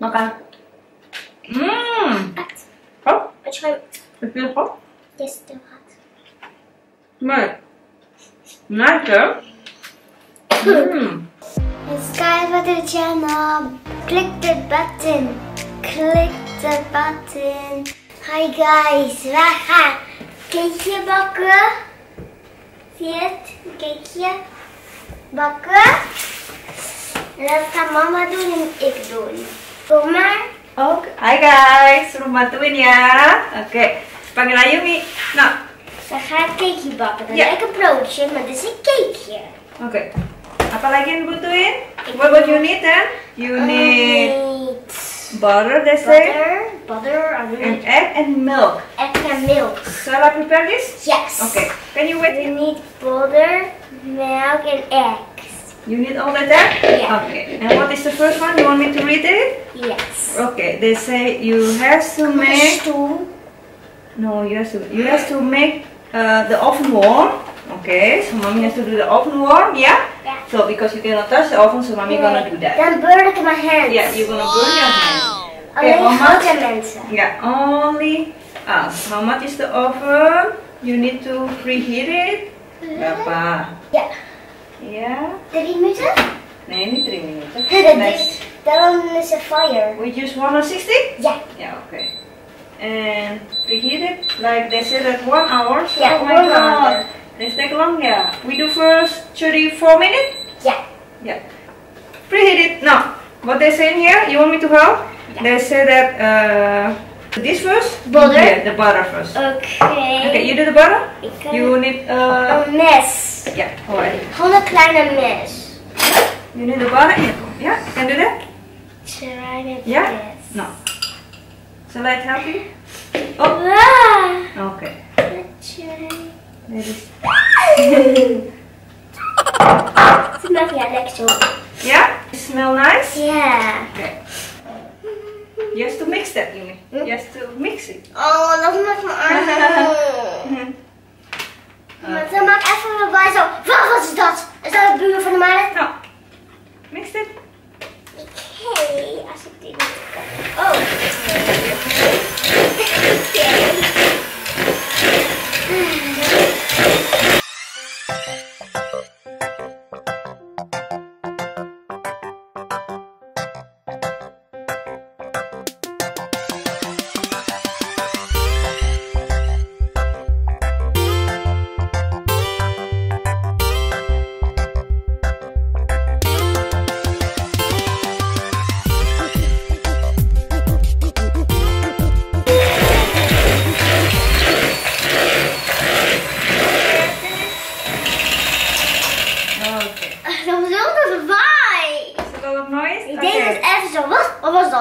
Makan. Mmm. Hot. Hot? Which one? It feels hot? Yes, still hot. Mate. Nice. Mmm. Subscribe to the channel. Click the button. Click the button. Hi guys. Raha. Kijk je bakken? Zie het? Kijk je bakken? Dat kan mama doen en ik doen. Maar. Oke, hai guys, suruh bantuin ya. Oke, panggil Ayumi. Nou, We gaan een cakeje bakken. Dat Ja. lijkt een broodje, maar dit is een cakeje. oke. Apa lagi yang dibutuhin? What what you need then? You need butter, they say, butter, butter, and egg and milk. egg and milk. Shall I prepare this? Yes. Okay. Can you wait? We need butter, milk, and eggs. You need all that there? Yeah. Okay. And what is the first one? You want me to read it? Yes. Okay. They say you have to make. No, you have to. You have to make uh, the oven warm. Okay. So mommy has to do the oven warm. Yeah. Yeah. So because you cannot touch the oven, so mommy gonna do that. Dan burn ik in mijn hand. Yeah, you're gonna burn your hand. Alleen Okay, how much? mensen. Yeah, only us. How much is the oven? You need to preheat it. Berapa? Ja. Ja? Drie minuten? Nee, niet drie minuten. Dat Nee. is, het fire. We use 160? Ja. Yeah, Yeah, okay. And preheat it like they said at one hour. So, Yeah, oh my one god. hour. This take long, yeah. We do first 34 minutes? Yeah. Yeah. Preheat it. Now, what they say in here, you want me to help? They say that uh, this first? Butter? Yeah, the butter first. Okay. Okay, you do the butter? You need, uh, een mes. Yeah, alright. Gewoon een kleine mes. You need the butter? Yeah, yeah, can do that? Try it Yeah? this. No. Shall I help you? Oh, Ah, okay. That is. Het smaakt ja lekker zo. Yeah? Smell nice? Ja. Okay. You have to mix that, Yumi. You have to mix it. Oh, dat maakt me aan. Und man mag einfach nur so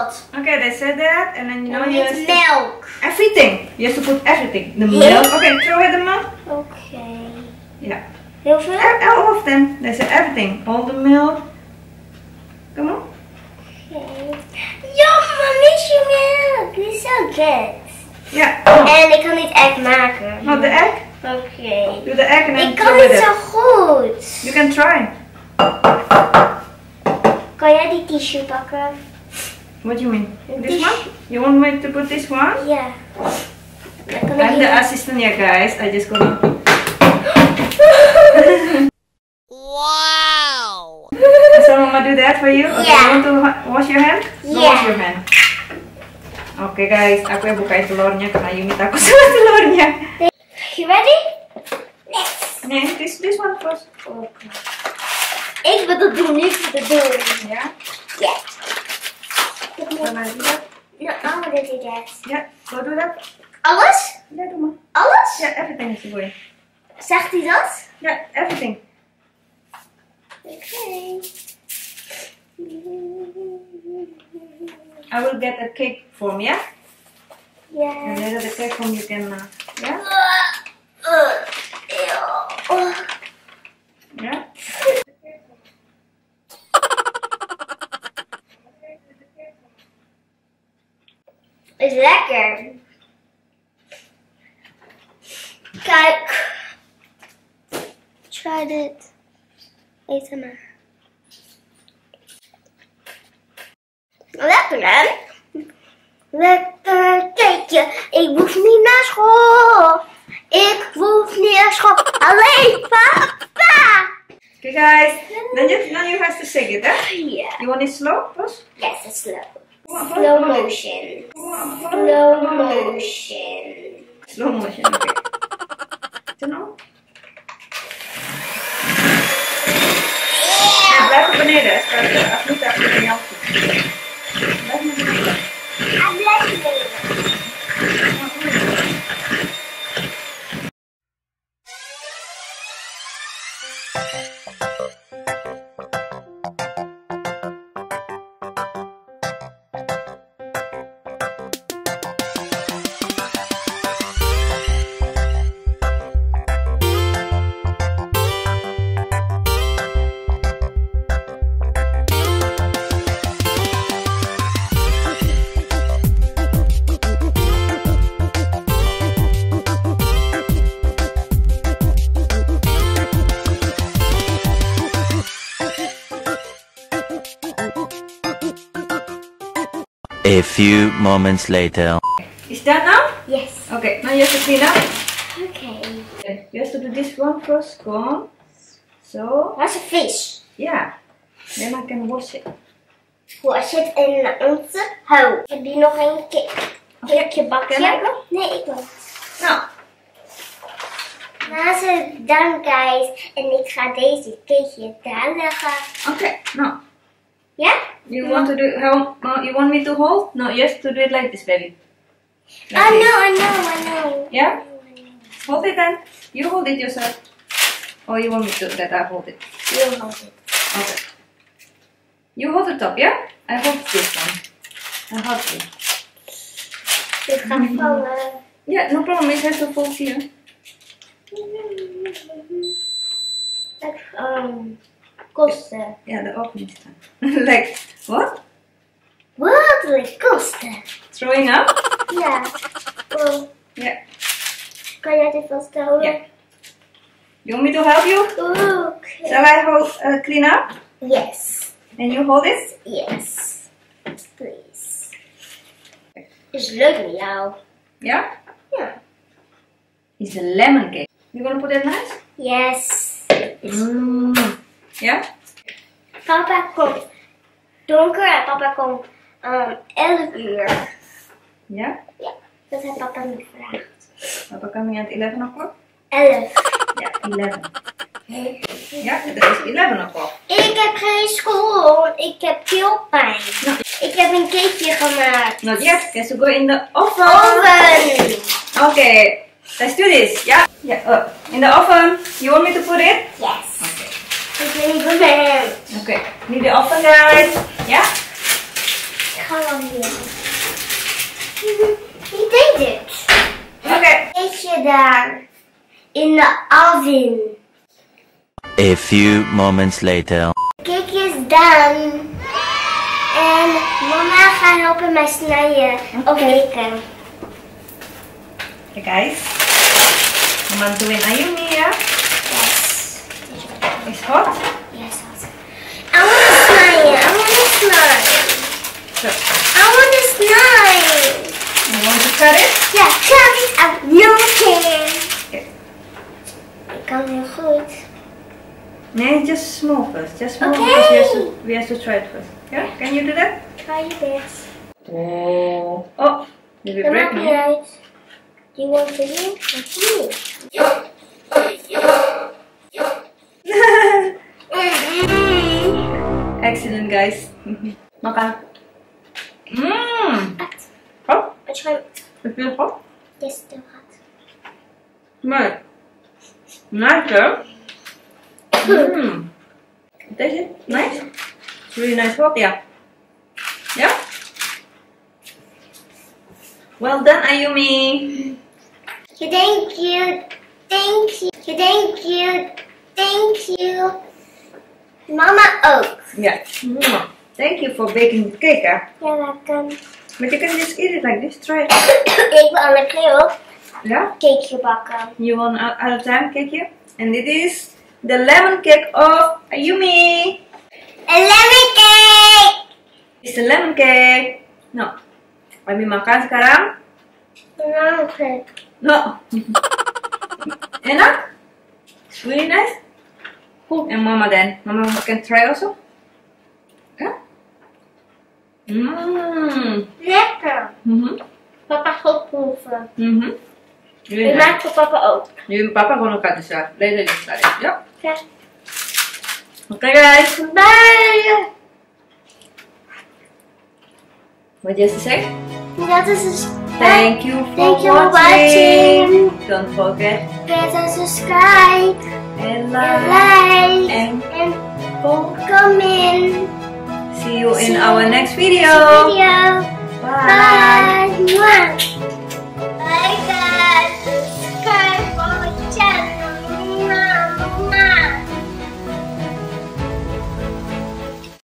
Dat? Okay, they said that, and then you know you have melk. everything. You have to put everything. The milk. Okay, throw it the milk. Oké. Yeah. Heel veel? E- All of them. They said everything. All the milk. Come on. Oké. Ja, maar mis je melk. Dit is zo good. Yeah. En ik kan niet echt maken. Not the egg. Oké. Do the egg and then Ik kan it niet zo in. goed. You can try. Kan jij die tissue pakken? What do you mean? This This- one? You want me to put this one? Kan I'm the assistant, yeah, guys. I just gonna. Wow! So mama do that for you? Okay, Yeah. you want to wa- wash your hand? Go Yeah. Wash your hand. Oke guys, aku yang bukain telurnya karena Yumi takut sama telurnya. You ready? Next. Nih, this this one first. Ik wil dat doen, ik wil dat doen. Ya, Ja. Mana lihat? No, I want to do that. Ya, go do that. Alles? Ya, doe maar. Alles? Ja, everything is going. Zegt hij dat? Ja, everything. Oké. I will get a cake form, yeah? And Ja. later the cake form you can, yeah? Uh, ew. Yeah? Is lekker. Kijk. Try dit. Eet hem maar. Lekker hè? Lekker cakeje. Ik hoef niet naar school. Ik hoef niet naar school. Alleen papa. Okay, guys. Then you, now you have to sing it, eh? Yeah. You want it slow, first? Yes, it's slow. Slow motion. Slow motion. Slow motion, okay. On. Ja, blijf op beneden. Uh, achter in je hand. A few moments later. Is that now? Yes. Okay, now you have to clean up. Okay. Okay, you have to do this one first. Go on. So, That's a fish. yeah. Then I can wash it. Wash it in onze hout. Heb je nog een ke cakeje bakje? Ken ik nog? Nee, ik wel. Nou, Nou, zo dan guys. En ik ga deze cakeje daar leggen. okay, now. Ja? You want to do how? no, You want me to hold? No, you have to do it like this, baby. Like Oh this. I know, I know. Yeah? Hold it then. You hold it yourself. Or you want me to that I hold it? You hold it. Okay. You hold the top, yeah? I hold this one. I hold it. Gaat vallen. Yeah, no problem. It has to fold here. Dat um, kosten. The opening time. like what? Wat wil kosten? Throwing up? Ja. Oh, Yeah. kan jij dit vasthouden? Yeah. You want me to help you? Okay. Shall I hold uh, clean up? Yes. And you hold it? Yes. Please. Is leuk met jou. Yeah. Ja. It's a lemon cake. You gonna put it nice? Yes. Mm. Yeah. Papa komt donker en papa komt um, 11 uur. Yeah. Ja, dat heeft papa me gevraagd. Papa coming at 11 o'clock? 11. Yeah, 11. Yeah, it is 11 o'clock. Ik heb geen school. Ik heb keelpijn. No, Ik heb een cakeje gemaakt. not yet. Has to go in the oven. Oven. Okay, let's do this. Yeah. Yeah. Uh, in the oven. You want me to put it? Yes. Okay. Ik ben niet bemand. Okay. Need the oven, guys. Yeah. Ik ga wel hier. Wie deed dit? Okay. Cakeje daar. In de oven. A few moments later. Cake is done. En mama gaat helpen mij snijden. Of likken. Okay, guys. Mama's doing ayumi, yeah? It's hot. Yes. Hot. I want to snijden. I want to snijden. So, I want to snijden. you want to cut it? Ja, cut it. No can. Okay. Ik kan heel goed. No, just small first. Just small Okay. because we have, to, we have to try it first. Yeah? Can you do that? Try best. Oh. Oh. Did we break me? You want to do? That's Excellent, guys. Makan. Mmm. Wat ga je... het is hot. Yes, still hot. Maar, nice hè? Mmm. Taste it? Nice? It's really nice hot, yeah. Yeah? Well done, Ayumi. Thank you. Thank you. Thank you. Thank you. Mama ook. Yeah. Mwah. Thank you for baking the cake, huh? You're welcome. But you can just eat it like this, try it. Ik wil een keel Yeah? cakeje bakken. You want out out of time cake here? And it is the lemon cake of Ayumi. Een lemon cake. It's a lemon cake. No. Kami makan sekarang? Banana cake. No. Enak? Really nice. And mama then. Mama can try also? Yeah? Mmm. Lekker. Mhm. Papa gaat proeven. Mhm. Really Ik nice. maak voor papa ook. Nu papa gewoon elkaar dus ja. Later dus daar. Ja. Ja. Oké guys. Bye. What just to say? Dat is dus. Thank you for Thank you for watching. Don't forget Verder subscribe. And like. And En comment. see you in See our next video. Video. Bye. Bye.